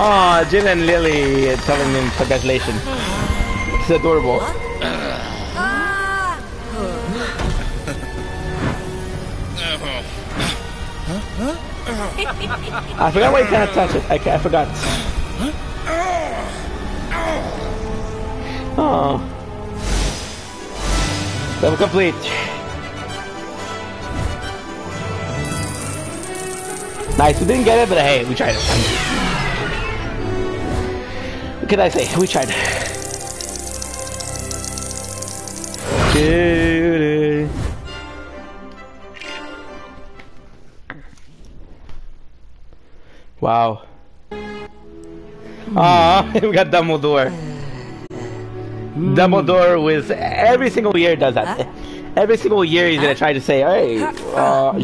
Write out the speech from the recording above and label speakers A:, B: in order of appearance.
A: Ah, Aw, Jin and Lily telling him congratulations. It's adorable. I forgot why you can't touch it. I, I forgot. Oh. Level complete. Nice, we didn't get it, but hey, we tried it. What can I say? We tried. Cutie. Wow. Ah, we got Dumbledore. Dumbledore with every single year does that. Every single year he's gonna try to say, hey, uh,